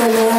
Hello.